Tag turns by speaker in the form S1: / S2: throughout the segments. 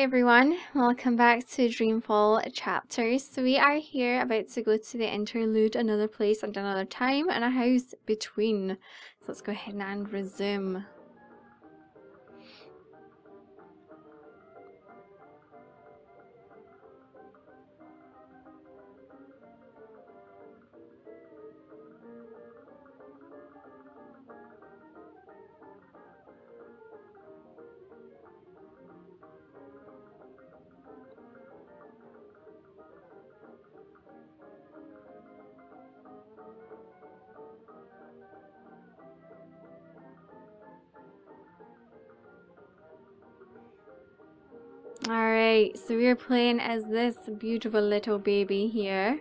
S1: Hi everyone, welcome back to Dreamfall chapters. So we are here about to go to the interlude, another place and another time, and a house between. So let's go ahead and resume. Alright, so we're playing as this beautiful little baby here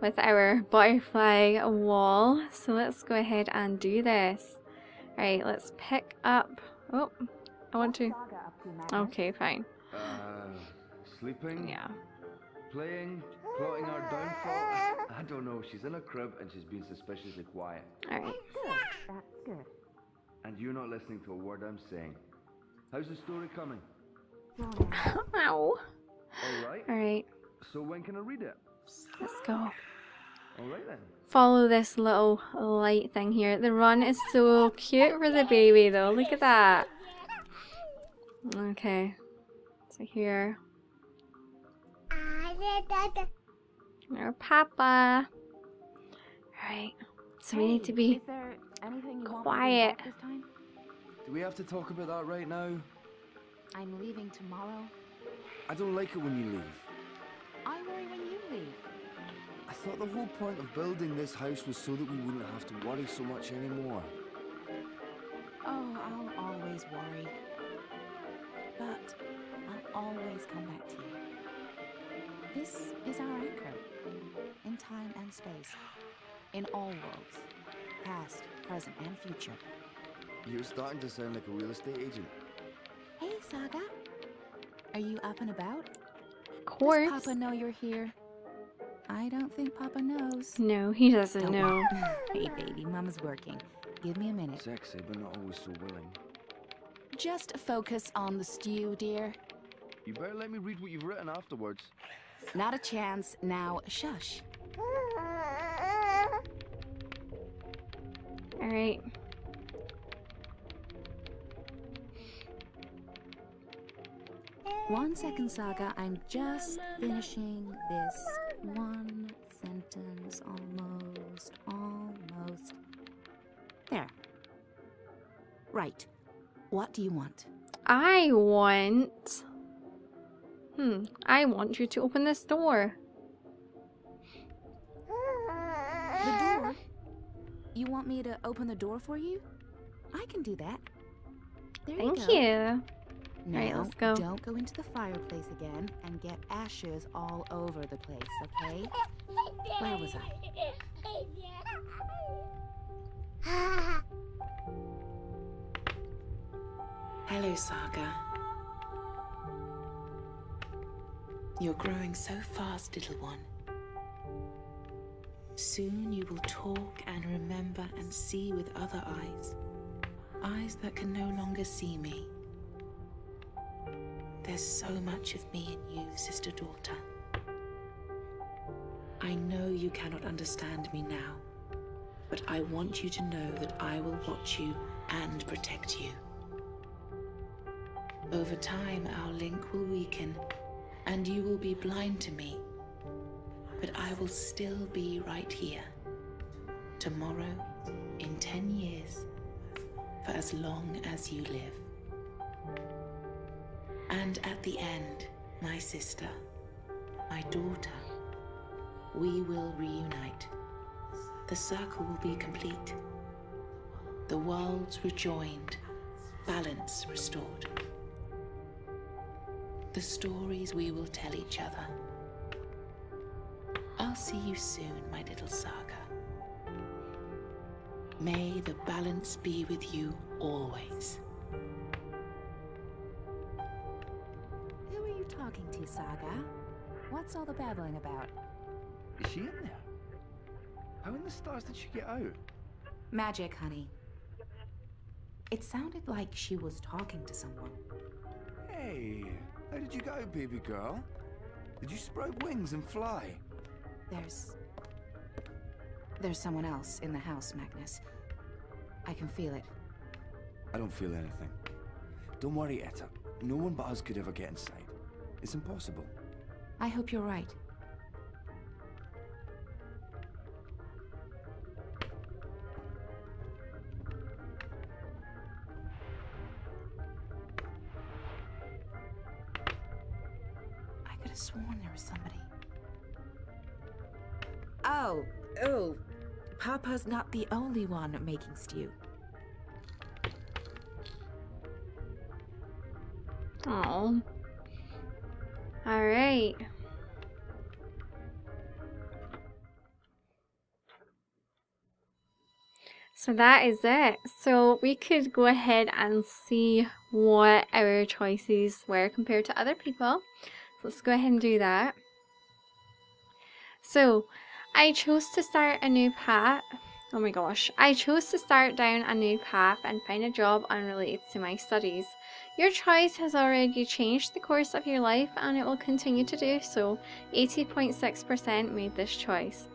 S1: with our butterfly wall. So let's go ahead and do this. Alright, let's pick up. Oh, I want to. Okay, fine.
S2: Uh, sleeping?
S1: Yeah.
S2: Playing? Plotting our downfall? I don't know. She's in a crib and she's being suspiciously quiet.
S1: Alright.
S3: That's good.
S2: And you're not listening to a word I'm saying. How's the story coming?
S1: Ow.
S2: Alright.
S1: Alright,
S2: So when can I read it?
S1: let's go.
S2: Alright then.
S1: Follow this little light thing here. The run is so cute for the baby though. Look at that. Okay. So here. Our Papa. Alright. So we need to be
S3: Is there anything you want to
S1: quiet.
S3: this time?
S4: Do we have to talk about that right now?
S3: I'm leaving tomorrow.
S4: I don't like it when you leave.
S3: I worry when you leave.
S4: I thought the whole point of building this house was so that we wouldn't have to worry so much anymore.
S3: Oh, I'll always worry. But I'll always come back to you. This is our anchor. In time and space. In all worlds. Past, present, and future.
S4: You're starting to sound like a real estate agent.
S3: Hey, Saga. Are you up and about?
S1: Of course.
S3: Does Papa know you're here? I don't think Papa knows.
S1: No, he doesn't
S3: Don't
S1: know.
S3: hey, baby, Mama's working. Give me a minute.
S4: Sexy, but not always so willing.
S3: Just focus on the stew, dear.
S2: You better let me read what you've written afterwards.
S3: Not a chance. Now, shush.
S1: Alright.
S3: One second, Saga. I'm just finishing this one sentence. Almost, almost. There. Right. What do you want?
S1: I want. Hmm. I want you to open this door.
S3: The door? You want me to open the door for you? I can do that. There
S1: Thank
S3: you go.
S1: you.
S3: Now,
S1: Right, let's go.
S3: don't go into the fireplace again and get ashes all over the place, okay? Where was I?
S5: Hello, Saga. You're growing so fast, little one. Soon you will talk and remember and see with other eyes. Eyes that can no longer see me. There's so much of me in you, sister daughter. I know you cannot understand me now, but I want you to know that I will watch you and protect you. Over time, our link will weaken, and you will be blind to me. But I will still be right here. Tomorrow, in ten years, for as long as you live. And at the end, my sister, my daughter, we will reunite. The circle will be complete. The worlds rejoined, balance restored. The stories we will tell each other. I'll see you soon, my little saga. May the balance be with you always.
S3: Talking Saga? What's all the babbling about?
S2: Is she in there? How in the stars did she get out?
S3: Magic, honey. It sounded like she was talking to someone.
S2: Hey, how did
S4: you go, baby girl? Did you sprout wings and fly?
S3: There's. There's someone else in the house, Magnus. I can feel it.
S4: I don't feel anything. Don't worry, Etta. No one but us could ever get inside. It's impossible.
S3: I hope you're right. I could have sworn there was somebody. Oh, oh. Papa's not the only one making stew.
S1: Oh. Alright. So that is it. So we could go ahead and see what our choices were compared to other people. So let's go ahead and do that. So I chose to start a new path. Oh my gosh. I chose to start down a new path and find a job unrelated to my studies. Your choice has already changed the course of your life and it will continue to do so. 80.6% made this choice.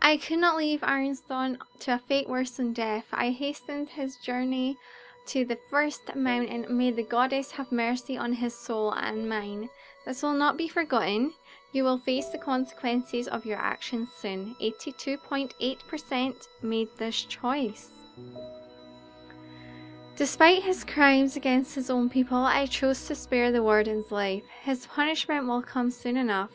S1: I could not leave Ironstone to a fate worse than death. I hastened his journey to the first mountain. May the goddess have mercy on his soul and mine. This will not be forgotten. You will face the consequences of your actions soon. 82.8% made this choice. Despite his crimes against his own people, I chose to spare the warden's life. His punishment will come soon enough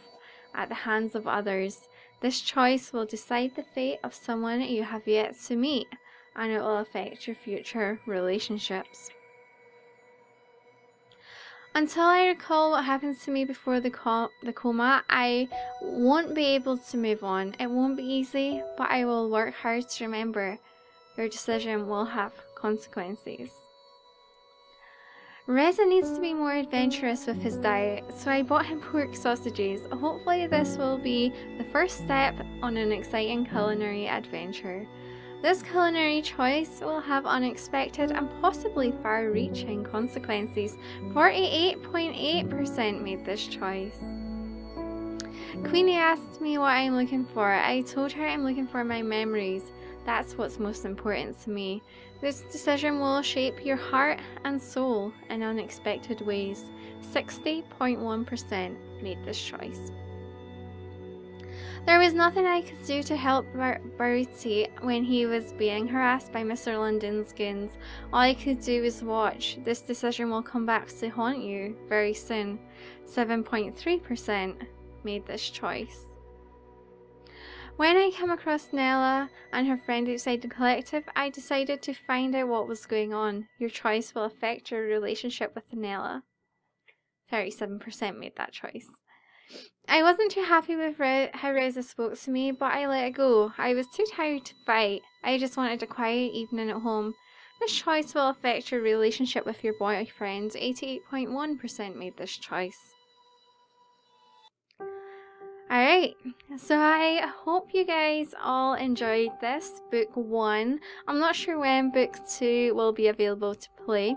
S1: at the hands of others. This choice will decide the fate of someone you have yet to meet, and it will affect your future relationships. Until I recall what happens to me before the, co- the coma, I won't be able to move on. It won't be easy, but I will work hard to remember your decision will have consequences. Reza needs to be more adventurous with his diet, so I bought him pork sausages. Hopefully, this will be the first step on an exciting culinary adventure. This culinary choice will have unexpected and possibly far reaching consequences. 48.8% made this choice. Queenie asked me what I'm looking for. I told her I'm looking for my memories. That's what's most important to me. This decision will shape your heart and soul in unexpected ways. 60.1% made this choice. There was nothing I could do to help Baruti when he was being harassed by Mr. London's goons. All I could do was watch. This decision will come back to haunt you very soon. 7.3% made this choice. When I came across Nella and her friend outside the collective, I decided to find out what was going on. Your choice will affect your relationship with Nella. 37% made that choice. I wasn't too happy with how Reza spoke to me, but I let it go. I was too tired to fight. I just wanted a quiet evening at home. This choice will affect your relationship with your boyfriend. 88.1% made this choice. Alright, so I hope you guys all enjoyed this book one. I'm not sure when book two will be available to play,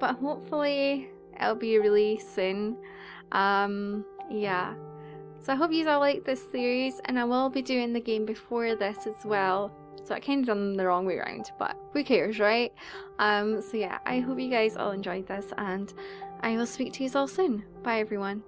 S1: but hopefully it'll be really soon. Um, yeah. So I hope you all like this series, and I will be doing the game before this as well. So I kind of done the wrong way around, but who cares, right? Um, so yeah, I hope you guys all enjoyed this, and I will speak to you all soon. Bye, everyone.